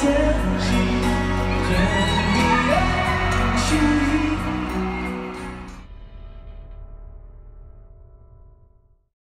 天际